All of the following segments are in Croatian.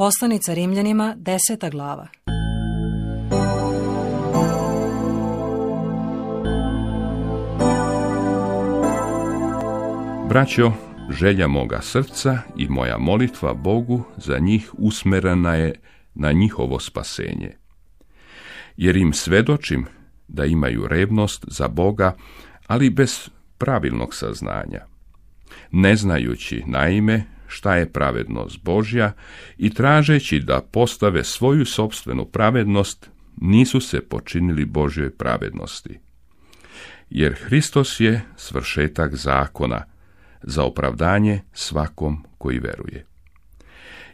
Poslanica Rimljanima, deseta glava. Braćo, želja moga srca i moja molitva Bogu za njih usmerena je na njihovo spasenje. Jer im svedočim da imaju revnost za Boga, ali bez pravilnog saznanja. Ne znajući, naime, šta je pravednost Božja i tražeći da postave svoju sobstvenu pravednost, nisu se počinili Božjoj pravednosti. Jer Hristos je svršetak zakona za opravdanje svakom koji veruje.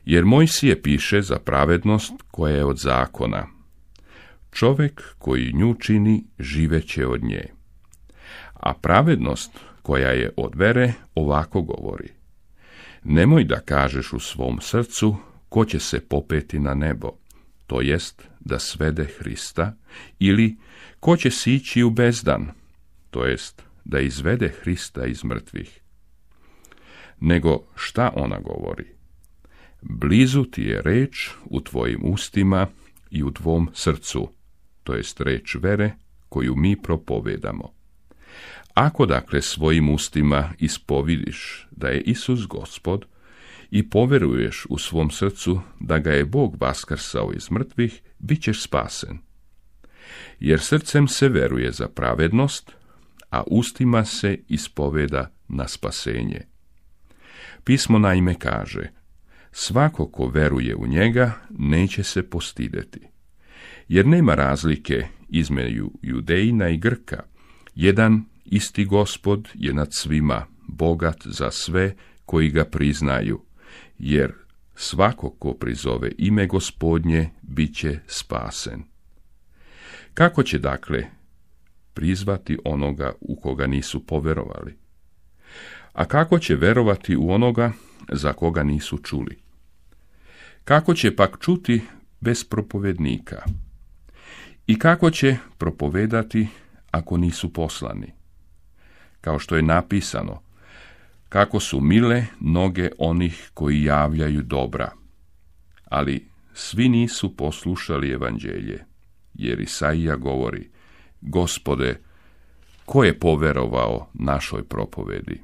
Jer Mojsije piše za pravednost koja je od zakona. Čovjek koji nju čini živeće od nje. A pravednost koja je od vere ovako govori. Nemoj da kažeš u svom srcu ko će se popeti na nebo, to jest da svede Hrista, ili ko će sići u bezdan, to jest da izvede Hrista iz mrtvih. Nego šta ona govori? Blizu ti je reč u tvojim ustima i u tvom srcu, to jest reč vere koju mi propovedamo. Ako dakle svojim ustima ispovidiš da je Isus gospod i poveruješ u svom srcu da ga je Bog vaskrsao iz mrtvih, bit ćeš spasen. Jer srcem se veruje za pravednost, a ustima se ispoveda na spasenje. Pismo naime kaže, svako ko veruje u njega neće se postideti. Jer nema razlike između judejina i grka, jedan Isti gospod je nad svima, bogat za sve koji ga priznaju, jer svako ko prizove ime gospodnje, bit će spasen. Kako će dakle prizvati onoga u koga nisu poverovali? A kako će verovati u onoga za koga nisu čuli? Kako će pak čuti bez propovednika? I kako će propovedati ako nisu poslani? Kao što je napisano, kako su mile noge onih koji javljaju dobra. Ali svi nisu poslušali evanđelje, jer Isaija govori, gospode, ko je poverovao našoj propovedi?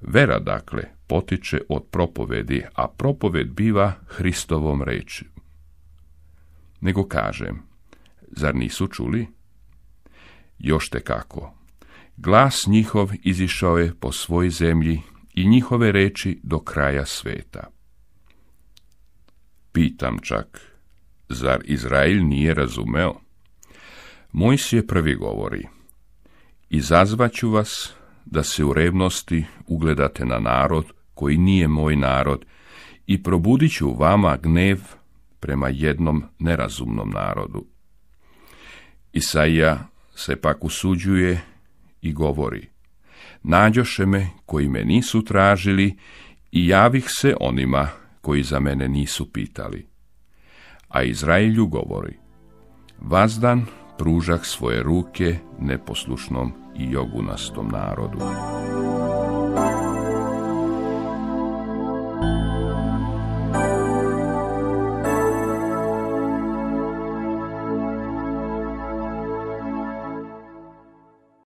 Vera, dakle, potiče od propovedi, a propoved biva Hristovom reči. Nego kažem, zar nisu čuli? Još te kako, Glas njihov izišao je po svoj zemlji i njihove reči do kraja sveta. Pitam čak, zar Izrael nije razumeo? Moj je prvi govori, izazvaću vas da se u revnosti ugledate na narod koji nije moj narod i probudit ću vama gnev prema jednom nerazumnom narodu. Isaija se pak usuđuje i govori, nađoše me koji me nisu tražili i javih se onima koji za mene nisu pitali. A Izraelju govori, vazdan pružak svoje ruke neposlušnom i jogunastom narodu.